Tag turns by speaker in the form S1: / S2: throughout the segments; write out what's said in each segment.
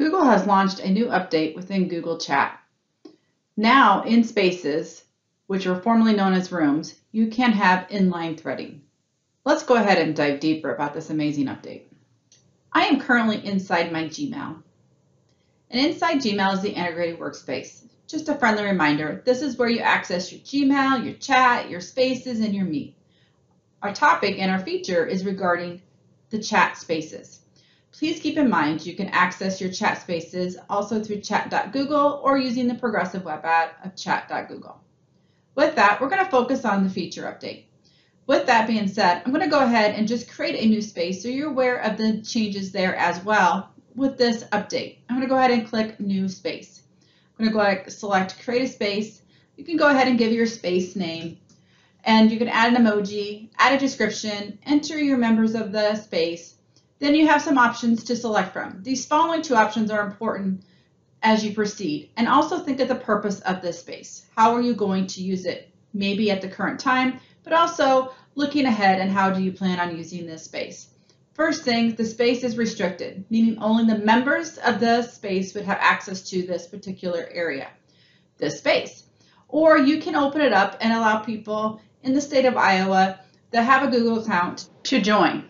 S1: Google has launched a new update within Google Chat. Now, in Spaces, which were formerly known as Rooms, you can have inline threading. Let's go ahead and dive deeper about this amazing update. I am currently inside my Gmail. And inside Gmail is the integrated workspace. Just a friendly reminder, this is where you access your Gmail, your chat, your spaces, and your Meet. Our topic and our feature is regarding the chat spaces. Please keep in mind you can access your chat spaces also through chat.google or using the progressive web app of chat.google. With that, we're going to focus on the feature update. With that being said, I'm going to go ahead and just create a new space so you're aware of the changes there as well with this update. I'm going to go ahead and click New Space. I'm going to go ahead and select Create a Space. You can go ahead and give your space name and you can add an emoji, add a description, enter your members of the space, then you have some options to select from. These following two options are important as you proceed. And also think of the purpose of this space. How are you going to use it? Maybe at the current time, but also looking ahead and how do you plan on using this space. First thing, the space is restricted, meaning only the members of the space would have access to this particular area, this space. Or you can open it up and allow people in the state of Iowa that have a Google account to join.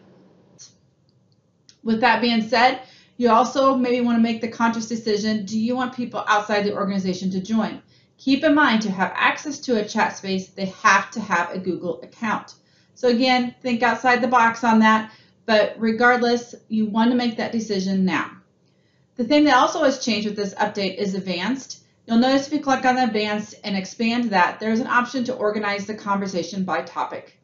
S1: With that being said, you also maybe want to make the conscious decision, do you want people outside the organization to join? Keep in mind to have access to a chat space, they have to have a Google account. So again, think outside the box on that, but regardless, you want to make that decision now. The thing that also has changed with this update is advanced. You'll notice if you click on advanced and expand that, there's an option to organize the conversation by topic.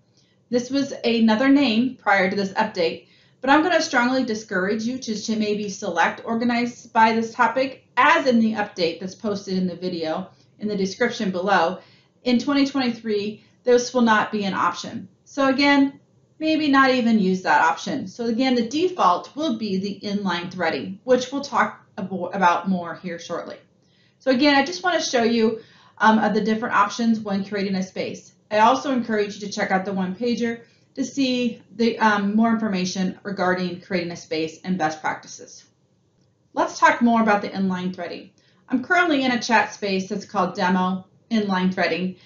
S1: This was another name prior to this update, but I'm going to strongly discourage you to, to maybe select organized by this topic as in the update that's posted in the video in the description below. In 2023, this will not be an option. So again, maybe not even use that option. So again, the default will be the inline threading, which we'll talk about more here shortly. So again, I just want to show you um, the different options when creating a space. I also encourage you to check out the one pager to see the um, more information regarding creating a space and best practices. Let's talk more about the inline threading. I'm currently in a chat space that's called Demo Inline Threading,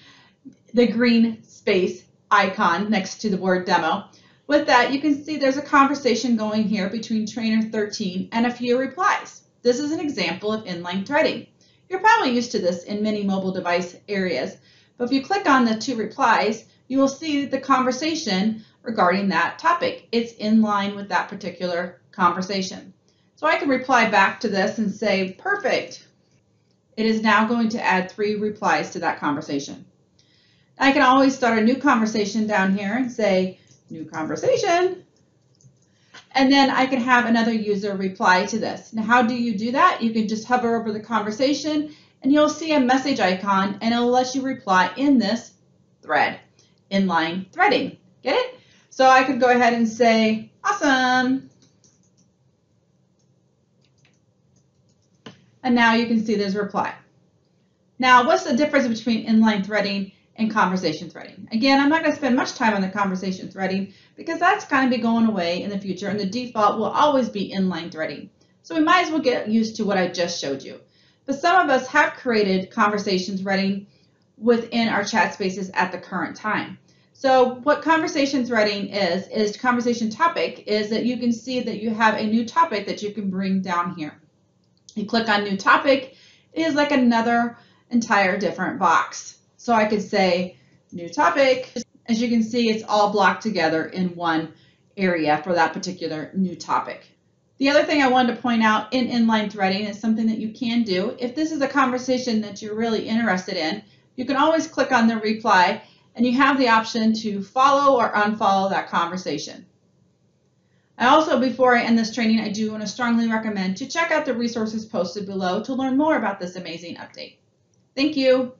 S1: the green space icon next to the word demo. With that, you can see there's a conversation going here between trainer 13 and a few replies. This is an example of inline threading. You're probably used to this in many mobile device areas, but if you click on the two replies, you will see the conversation regarding that topic. It's in line with that particular conversation. So I can reply back to this and say, perfect. It is now going to add three replies to that conversation. I can always start a new conversation down here and say, new conversation. And then I can have another user reply to this. Now, how do you do that? You can just hover over the conversation and you'll see a message icon and it'll let you reply in this thread inline threading. Get it? So I could go ahead and say, awesome. And now you can see there's a reply. Now, what's the difference between inline threading and conversation threading? Again, I'm not going to spend much time on the conversation threading because that's going to be going away in the future and the default will always be inline threading. So we might as well get used to what I just showed you. But some of us have created conversations threading within our chat spaces at the current time. So what conversation threading is, is conversation topic is that you can see that you have a new topic that you can bring down here. You click on new topic, it is like another entire different box. So I could say new topic. As you can see, it's all blocked together in one area for that particular new topic. The other thing I wanted to point out in inline threading is something that you can do. If this is a conversation that you're really interested in, you can always click on the reply and you have the option to follow or unfollow that conversation. I also, before I end this training, I do want to strongly recommend to check out the resources posted below to learn more about this amazing update. Thank you.